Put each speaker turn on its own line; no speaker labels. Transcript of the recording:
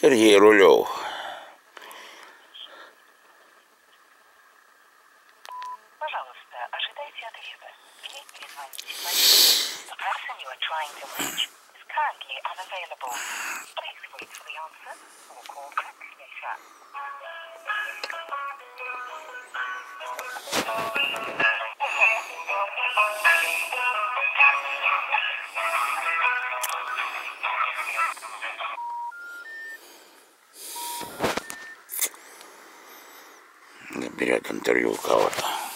Сергей Рулев. Берет интервью у кого-то.